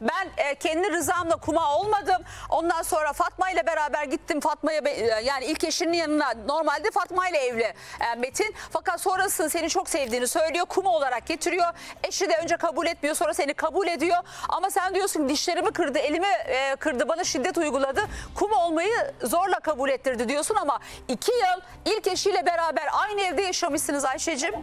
Ben e, kendi rızamla kuma olmadım. Ondan sonra Fatma ile beraber gittim. Fatma'ya be- e, yani ilk eşinin yanına normalde Fatma ile evli e, Metin. Fakat sonrasında seni çok sevdiğini söylüyor. Kuma olarak getiriyor. Eşi de önce kabul etmiyor sonra seni kabul ediyor. Ama sen diyorsun dişlerimi kırdı, elimi e, kırdı, bana şiddet uyguladı. Kuma olmayı zorla kabul ettirdi diyorsun ama iki yıl ilk eşiyle beraber aynı evde yaşamışsınız Ayşe'cim.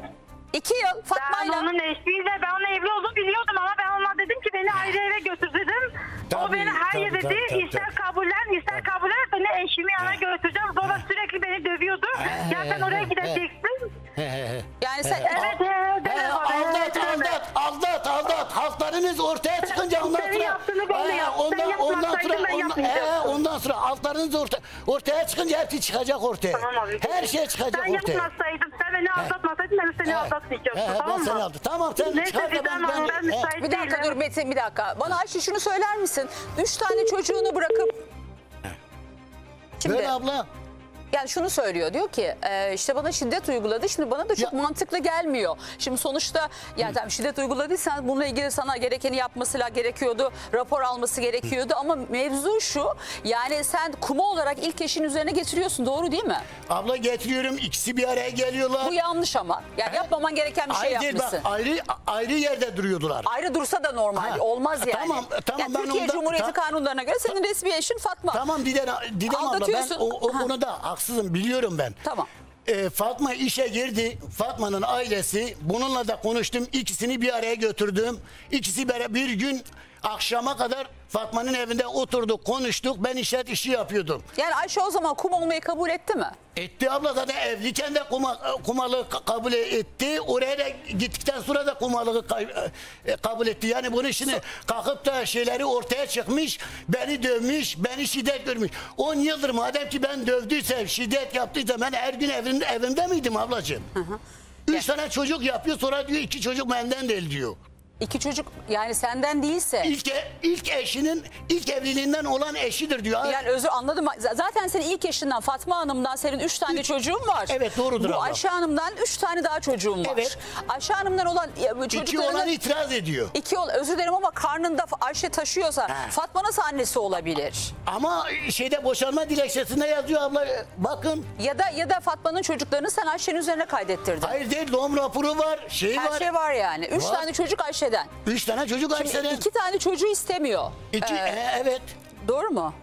İki yıl Ben Fatma'yla. onun eşliğiyle ben onunla evli olduğunu biliyordum ama ben ona dedim ki beni ayrı eve götür dedim. o Tabii, beni hayır tabii, dedi. tabii, tabii, ister tabii. kabullen ister kabullen seni eşimi yana götüreceğim. Baba sürekli beni dövüyordu. ya sen oraya gideceksin. Yani sen evet, aldat, aldat. Halklarınız ortaya çıkınca ondan Senin sonra... yaptığını ben de He, yaptım. Ondan, ondan yapmasaydın sonra, ben ondan, yapmayacaktım. he, ondan sonra halklarınız orta, ortaya çıkınca hepsi çıkacak ortaya. Tamam abi. Her şey çıkacak Sen ortaya. yapmasaydın, sen beni aldatmasaydın ben seni He, aldatmayacaktım. he, tamam ben mı? seni aldım. Tamam sen Neyse çıkar da Didem ben... Hanım ben ben Bir dakika dur Metin bir dakika. Bana Ayşe şunu söyler misin? Üç tane çocuğunu bırakıp... Şimdi Böyle abla. Yani şunu söylüyor diyor ki e, işte bana şiddet uyguladı şimdi bana da çok Ya- mantıklı gelmiyor. Şimdi sonuçta yani tamam şiddet uyguladıysan bununla ilgili sana gerekeni yapması la- gerekiyordu rapor alması gerekiyordu ama mevzu şu yani sen kuma olarak ilk eşin üzerine getiriyorsun doğru değil mi? Abla getiriyorum ikisi bir araya geliyorlar. Bu yanlış ama yani yapmaman gereken bir şey Ayrı değil, bak, yapmışsın. ayrı, ayrı yerde duruyorlar. Ayrı dursa da normal Ha, olmaz yani. tamam, tamam, Yani ben Türkiye onda- Cumhuriyeti ta- kanunlarına göre senin resmi eşin Fatma. Tamam Didem, Didem abla ben Aldatıyorsun. o, o Ha. konuda haksızım biliyorum ben. Tamam. Ee, Fatma işe girdi. Fatma'nın ailesi bununla da konuştum. İkisini bir araya götürdüm. İkisi beraber bir gün akşama kadar Fatma'nın evinde oturduk, konuştuk. Ben işlet işi yapıyordum. Yani Ayşe o zaman kum olmayı kabul etti mi? Etti abla zaten evliyken de kuma, kumalığı ka- kabul etti. Oraya da gittikten sonra da kumalığı e, kabul etti. Yani bunu şimdi kalkıp da şeyleri ortaya çıkmış. Beni dövmüş, beni şiddet görmüş. 10 yıldır madem ki ben dövdüysem, şiddet yaptıysam ben her gün evimde, evimde miydim ablacığım? Üç tane çocuk yapıyor sonra diyor iki çocuk benden değil diyor. İki çocuk yani senden değilse. İlk, e- ilk eşinin ilk evliliğinden olan eşidir diyor. Yani özür anladım. Z- Zaten senin ilk eşinden Fatma Hanım'dan senin üç tane çocuğun var. Evet, doğrudur Bu abla. Ayşe Hanım'dan üç tane daha çocuğun var. Evet. Ayşe Hanım'dan olan bu İki çocuklarının... olan itiraz ediyor. İki ol, özür dilerim ama karnında Ayşe taşıyorsa He. Fatma nasıl annesi olabilir? Ama şeyde boşanma dilekçesinde yazıyor abla. Bakın Ya da ya da Fatma'nın çocuklarını sen Ayşe'nin üzerine kaydettirdin. Hayır değil doğum raporu var. Şey Her var. şey var yani. Üç Var. tane çocuk Ayşe'den. Üç tane çocuk Şimdi Ayşe'den. iki tane çocuğu istemiyor. İki, Ee, e, evet. doğru mu?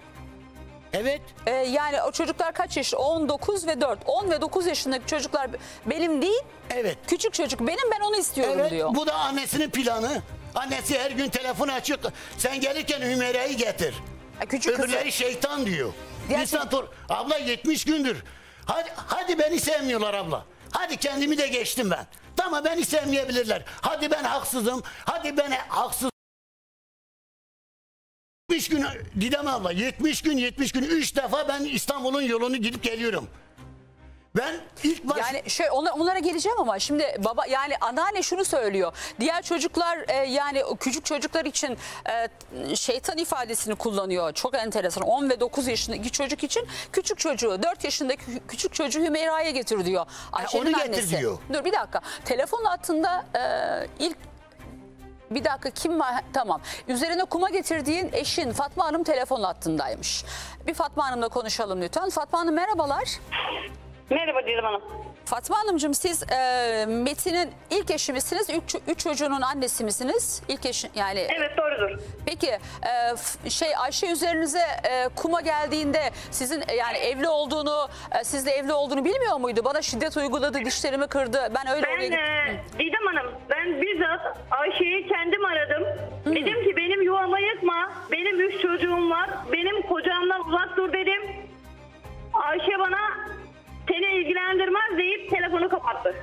Evet. Ee, yani o çocuklar kaç yaş? 19 ve 4. 10 ve 9 yaşındaki çocuklar benim değil. Evet. Küçük çocuk benim ben onu istiyorum Evet. diyor. Bu da annesinin planı. Annesi her gün telefon açıyor. Sen gelirken Hümeyre'yi getir. Ha, Küçük kızı. Öbürleri şeytan diyor. Gerçi- İnsan tor- abla 70 gündür. Hadi, hadi beni sevmiyorlar abla. Hadi kendimi de geçtim ben. Tamam beni sevmeyebilirler. Hadi ben haksızım. Hadi ben haksız. 70 gün Didem abla 70 gün 70 gün 3 defa ben İstanbul'un yolunu gidip geliyorum. Ben ilk baş Yani şöyle ona- onlara geleceğim ama şimdi baba yani anneanne şunu söylüyor. Diğer çocuklar e, yani küçük çocuklar için e, şeytan ifadesini kullanıyor. Çok enteresan. 10 ve 9 yaşındaki çocuk için küçük çocuğu 4 yaşındaki kü- küçük çocuğu Hümeyra'ya getir diyor. Ayşe'nin onu getir annesi. diyor. Dur bir dakika. Telefon hattında e, ilk bir dakika kim var? Tamam. Üzerine kuma getirdiğin eşin Fatma Hanım telefon hattındaymış. Bir Fatma Hanım'la konuşalım lütfen. Fatma Hanım merhabalar. Merhaba Didem Hanım. Fatma Hanımcığım siz e, Metin'in ilk eşi misiniz? Üç, üç çocuğunun annesi misiniz? İlk eşi yani. Evet doğrudur. Peki e, f- şey Ayşe üzerinize e, kuma geldiğinde sizin e, yani evli olduğunu, e, sizle evli olduğunu bilmiyor muydu? Bana şiddet uyguladı, dişlerimi kırdı. Ben öyle oraya Ben gittim. e, Didem Hanım ben bizzat Ayşe'yi kendim aradım. Dedim ki benim yuvamı yıkma. Benim üç çocuğum var. Benim kocamdan uzak dur dedim. Ayşe bana seni ilgilendirmez deyip telefonu kapattı.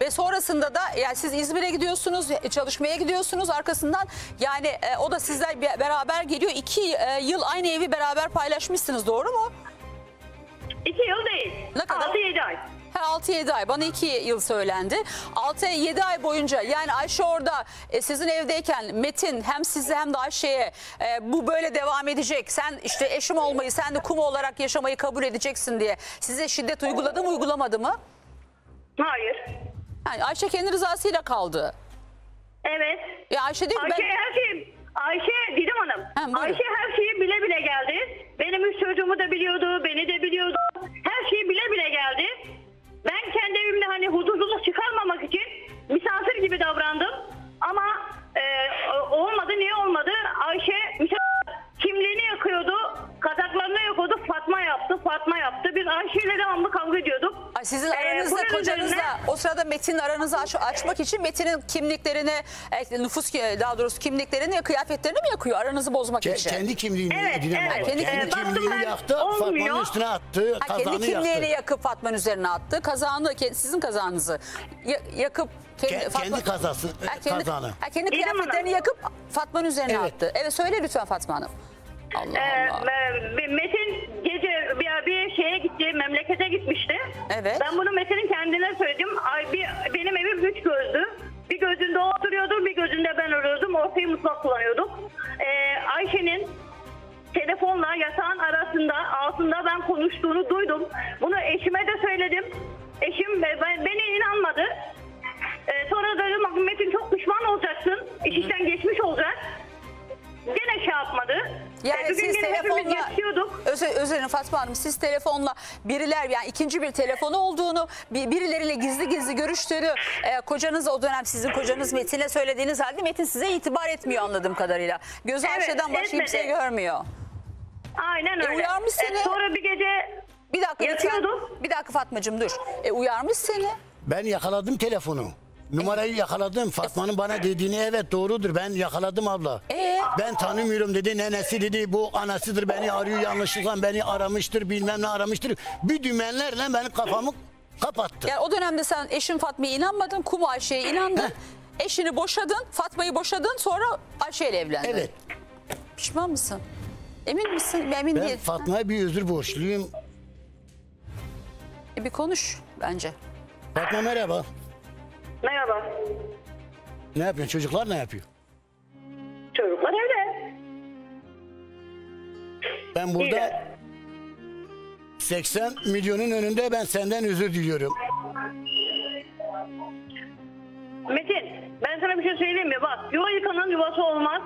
Ve sonrasında da yani siz İzmir'e gidiyorsunuz, e, çalışmaya gidiyorsunuz arkasından yani e, o da sizler be- beraber geliyor. İki e, yıl aynı evi beraber paylaşmışsınız doğru mu? İki yıl değil. Ne kadar? 6-7 ay. Ha 6-7 ay bana 2 yıl söylendi. 6-7 ay boyunca yani Ayşe orada e, sizin evdeyken Metin hem size hem de Ayşe'ye e, bu böyle devam edecek. Sen işte eşim olmayı sen de kum olarak yaşamayı kabul edeceksin diye size şiddet uyguladı mı uygulamadı mı? Hayır. Yani Ayşe kendi rızasıyla kaldı. Evet. Ya Ayşe diyor ki Ayşe ben... her şey Ayşe Didem Hanım. Ha, buyurun. Ayşe her şeyi bile bile geldi. Benim üç çocuğumu da biliyordu, beni de biliyordu. Her şeyi bile bile geldi. Ben kendi evimde hani huzursuzluk çıkarmamak için misafir gibi davrandım. Kocanızla o sırada Metin'in aranızı aç- açmak için Metin'in kimliklerini e, nüfus daha doğrusu kimliklerini kıyafetlerini mi yakıyor aranızı bozmak Ke- için? kendi kimliğini Evet, Didem evet. Kendi kendi kimliğini- yaktı. Fatma'nın üstüne attı. Ha, kendi Kazanı kimliğini yaktı. yakıp Fatma'nın üzerine attı. Kazağını, ke- sizin kazağınızı ya- yakıp kendi, Ke- kendi kazası, Ha, kendi, kazağını. ha, kendi kıyafetlerini yakıp Fatma'nın üzerine Evet. attı. Evet söyle lütfen Fatma Hanım. Allah Ee, Allah. e, Metin şeye gitti, memlekete gitmişti. Evet. Ben bunu Metin'in kendine söyledim. Ay, bir, benim evim üç gözdü. Bir gözünde o oturuyordu, bir gözünde ben oluyordum. Ortayı mutfak kullanıyorduk. Ee, Ayşe'nin telefonla yatağın arasında, altında ben konuştuğunu duydum. Bunu eşime de söyledim. Eşim be- ben, beni inanmadı. Ee, sonra dedim "Bak Metin çok pişman olacaksın. İş işten geçmiş olacak. Gene şey yapmadı. Yani Ee, bir gün siz gene hepimiz telefonla yatıyorduk. özür, özür dilerim Fatma Hanım siz telefonla biriler yani ikinci bir telefonu olduğunu bir- birileriyle gizli gizli görüştüğünü e, kocanız o dönem sizin kocanız Metin'e söylediğiniz halde Metin size itibar etmiyor anladığım kadarıyla. Gözü Evet, Ayşe'den başka etmedi. kimseyi görmüyor. Aynen E, öyle. uyarmış seni. Sonra bir gece Bir dakika lütfen. Yatıyordum. Bir dakika Fatmacığım dur. E, uyarmış seni. Ben yakaladım telefonu. Numarayı yakaladım. Fatma'nın bana dediğini evet doğrudur. Ben yakaladım abla. Ee? Ben tanımıyorum dedi. Nenesi dedi. Bu anasıdır. Beni arıyor yanlışlıkla. Beni aramıştır. Bilmem ne aramıştır. Bir dümenlerle benim kafamı kapattı. Yani o dönemde sen eşin Fatma'ya inanmadın. Kumu Ayşe'ye inandın. Eşini boşadın. Fatma'yı boşadın. Sonra Ayşe ile evlendin. Evet. Pişman mısın? Emin misin? Emin Ben değilim. Fatma'ya bir özür borçluyum. E, bir konuş bence. Fatma merhaba. Merhaba. Ne yapıyorsun? Çocuklar ne yapıyor? Çocuklar evde. Ben burada İyiler. 80 milyonun önünde ben senden özür diliyorum. Metin ben sana bir şey söyleyeyim mi? Bak yuva yıkanın yuvası olmaz.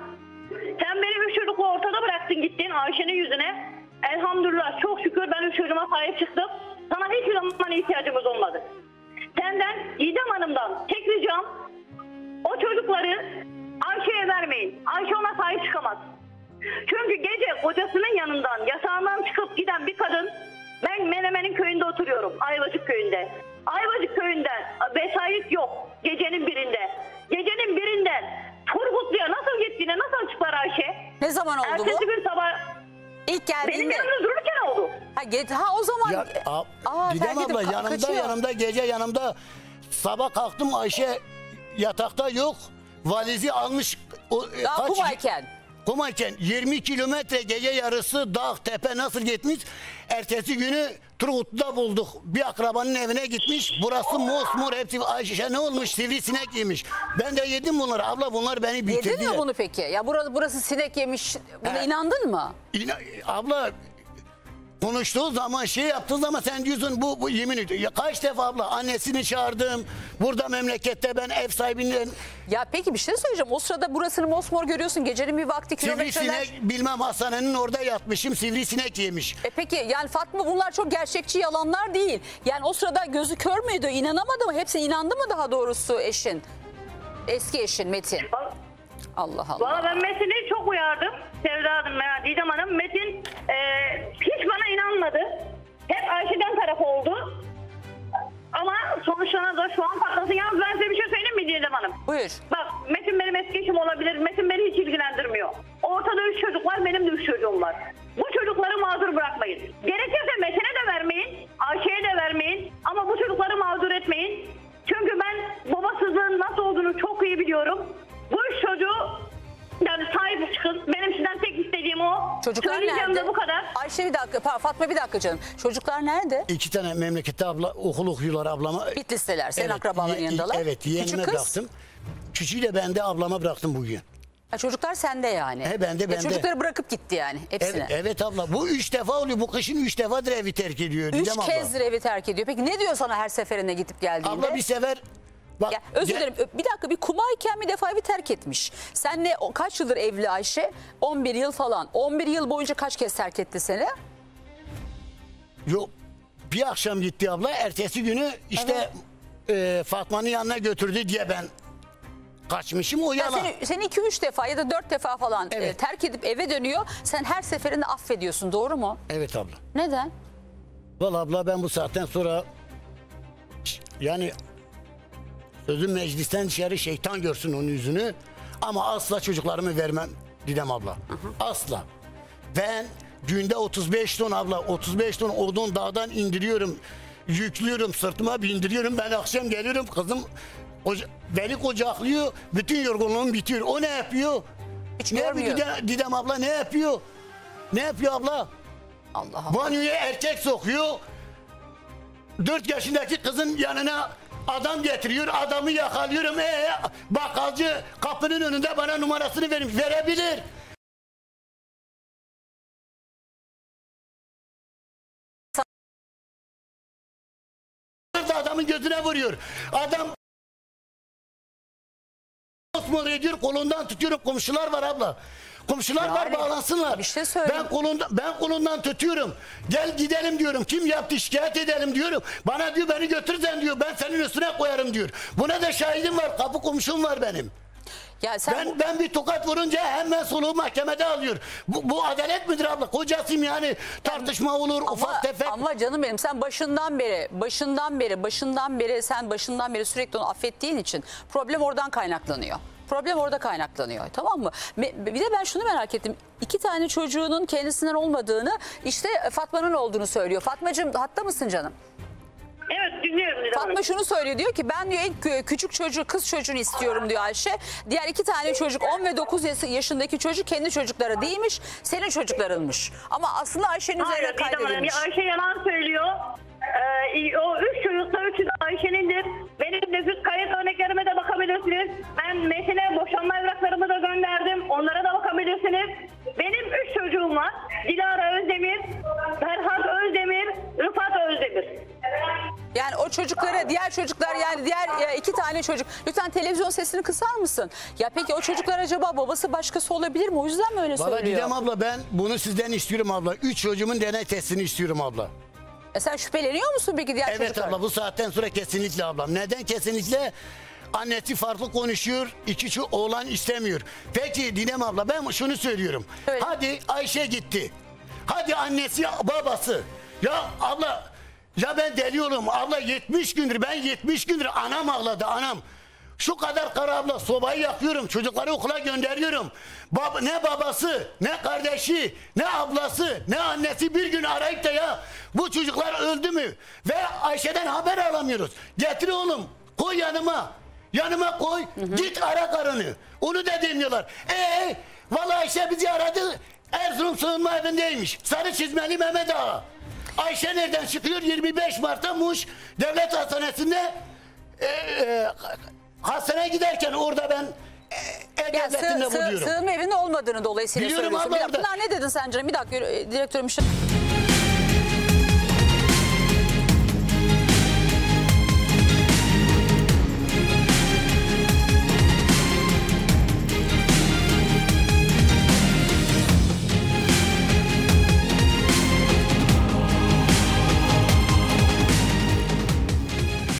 Sen beni üç çocukla ortada bıraktın gittin Ayşe'nin yüzüne. Elhamdülillah çok şükür ben üç çocuğuma sahip çıktım. Sana hiçbir zaman ihtiyacımız olmadı. Senden İdem Hanım'dan tek ricam o çocukları Ayşe'ye vermeyin. Ayşe ona sahip çıkamaz. Çünkü gece kocasının yanından yatağından çıkıp giden bir kadın ben Menemen'in köyünde oturuyorum. Ayvacık köyünde. Ayvacık köyünden vesayet yok gecenin birinde. Gecenin birinden Turgutlu'ya nasıl gittiğine nasıl açıklar Ayşe? Ne zaman oldu Ertesi bu? gün sabah İlk benim geldiğinde. yanımda dururken oldu. Ha, get- ha o zaman. Ya, a, Aa, Didem abla ka- yanımda kaçıyor. yanımda gece yanımda sabah kalktım Ayşe yatakta yok. Valizi almış. O, e, Daha kumayken. Kumayken 20 kilometre gece yarısı dağ tepe nasıl gitmiş. Ertesi günü Turgut'ta bulduk. Bir akrabanın evine gitmiş. Burası mosmor hepsi Ayşe ne olmuş sivrisinek yemiş. Ben de yedim bunları. Abla bunlar beni Yedin bitirdiler. mi bunu peki? Ya burası, burası sinek yemiş. Buna He. inandın mı? İna- abla konuştuğu zaman şey yaptığı zaman sen diyorsun bu, bu yemin ediyor. Kaç defa abla annesini çağırdım. Burada memlekette ben ev sahibinden Ya peki bir şey söyleyeceğim. O sırada burasını mosmor görüyorsun. Gecenin bir vakti kilometreler. sivrisinek bilmem hastanenin orada yatmışım sivrisinek yemiş. E peki yani Fatma bunlar çok gerçekçi yalanlar değil. Yani o sırada gözü kör müydü? İnanamadı mı? Hepsi inandı mı daha doğrusu eşin? Eski eşin Metin. Allah Allah. Valla ben Metin'i çok uyardım. Sevda Hanım Didem Hanım. Metin e, hiç bana inanmadı. Hep Ayşe'den tarafı oldu. Ama sonuçlarına da şu an patlasın. Yalnız ben size bir şey söyleyeyim mi Didem Hanım? Buyur. Bak Metin benim eski eşim olabilir. Metin beni hiç ilgilendirmiyor. Ortada üç çocuk var. Benim de üç çocuğum var. Bu çocukları mağdur bırakmayın. Çocuklar Söyleyeceğim nerede? de bu kadar. Ayşe bir dakika. pa- Fatma bir dakika canım. Çocuklar nerede? İki tane memlekette abla okul okuyorlar ablama. Bitlis'teler. Senin akrabaların ye- yanındalar. Evet yeğenime Küçük kız. bıraktım. Küçüğü de ben de ablama bıraktım bugün. Ha, çocuklar sende yani. He, bende, E, bende. çocukları bırakıp gitti yani hepsini. Evet, evet abla bu üç defa oluyor. Bu kışın üç defadır evi terk ediyor. Üç Didem abla. kez evi terk ediyor. Peki ne diyor sana her seferinde gidip geldiğinde? Abla bir sefer Bak, Ya, özür dilerim bir dakika bir kumayken bir defa bir terk etmiş. Senle o- kaç yıldır evli Ayşe? 11 yıl falan. 11 yıl boyunca kaç kez terk etti seni? Yok bir akşam gitti abla. Ertesi günü işte e, Fatma'nın yanına götürdü diye ben kaçmışım. O Ya yalan. seni, seni 2-3 defa ya da 4 defa falan e, Evet. terk edip eve dönüyor. Sen her seferinde affediyorsun doğru mu? Evet abla. Neden? Vallahi abla ben bu saatten sonra yani sözüm meclisten dışarı şeytan görsün onun yüzünü ama asla çocuklarımı vermem Didem abla. Asla. Ben günde 35 ton abla 35 ton odun dağdan indiriyorum. Yüklüyorum sırtıma bindiriyorum. Ben akşam geliyorum kızım koca- beni kucaklıyor. Bütün yorgunluğum bitiyor. O ne yapıyor? Hiç Ne yapıyor görmüyor. Didem, Didem abla ne yapıyor? Ne yapıyor abla? Allah Allah. Banyoya erkek sokuyor. 4 yaşındaki kızın yanına adam getiriyor. Adamı yakalıyorum. Ee, bakkalcı kapının önünde bana numarasını vermiş. Verebilir. da adamın gözüne vuruyor. Adam Osman ediyor kolundan tutuyorum komşular var abla. Komşular var Yani, bağlansınlar. bir şey söyleyeyim. ben kolundan ben kolundan tutuyorum. Gel gidelim diyorum. Kim yaptı şikayet edelim diyorum. Bana diyor beni götürsen diyor. Ben senin üstüne koyarım diyor. Buna da şahidim var. Kapı komşum var benim. Ya sen Ben ben bir tokat vurunca hemen soluğu mahkemede alıyor. Bu, bu adalet midir abla? Kocasıyım yani. Tartışma olur ama, ufak tefek. ama canım benim sen başından beri başından beri başından beri sen başından beri sürekli onu affettiğin için problem oradan kaynaklanıyor. Problem orada kaynaklanıyor tamam mı? Bir de ben şunu merak ettim. İki tane çocuğunun kendisinden olmadığını işte Fatma'nın olduğunu söylüyor. Fatmacığım hatta mısın canım? Evet dinliyorum Hanım. Fatma şunu söylüyor diyor ki ben diyor en kü- küçük çocuğu kız çocuğunu istiyorum diyor Ayşe. Diğer iki tane çocuk 10 ve 9 yaş- yaşındaki çocuk kendi çocukları değilmiş senin çocuklarınmış. Ama aslında Ayşe'nin Hayır üzerine Didem Hanım kaydedilmiş. Ayşe yalan söylüyor. Ee, o üç çocukta üçü de Ayşe'nindir. Benim nüfus kayıt örneklerime de bakabilirsiniz. Ben Metin'e boşanma çocuklara diğer çocuklar yani diğer e, iki tane çocuk. Lütfen televizyon sesini kısar mısın? Ya peki o çocuklar acaba babası başkası olabilir mi? O yüzden mi öyle Valla söylüyor? Didem abla ben bunu sizden istiyorum abla. Üç çocuğumun deney testini istiyorum abla. E sen şüpheleniyor musun peki diğer Evet çocuklar? abla bu saatten sonra kesinlikle ablam. Neden kesinlikle? Annesi farklı konuşuyor, iki oğlan istemiyor. Peki Didem abla ben şunu söylüyorum. Söyle. Hadi Ayşe gitti. Hadi annesi babası. Ya abla ya ben deli oğlum. Abla 70 gündür ben 70 gündür anam ağladı anam. Şu kadar kara abla sobayı yakıyorum. Çocukları okula gönderiyorum. Bab ne babası, ne kardeşi, ne ablası, ne annesi bir gün arayıp da ya bu çocuklar öldü mü? Ve Ayşe'den haber alamıyoruz. Getir oğlum koy yanıma. Yanıma koy git ara karını. Onu da demiyorlar. Ee vallahi Ayşe bizi aradı. Erzurum sığınma evindeymiş. Sarı çizmeli Mehmet Ağa. Ayşe nereden çıkıyor? 25 Mart'ta Muş Devlet Hastanesi'nde e, e, hastaneye giderken orada ben e, Ya E-Devleti'nde sığ, sığ, buluyorum. sığınma evinde olmadığını dolayısıyla Biliyorum söylüyorsun. Bir dakika. Pınar ne dedin sen canım? Bir dakika e, direktörüm. şey-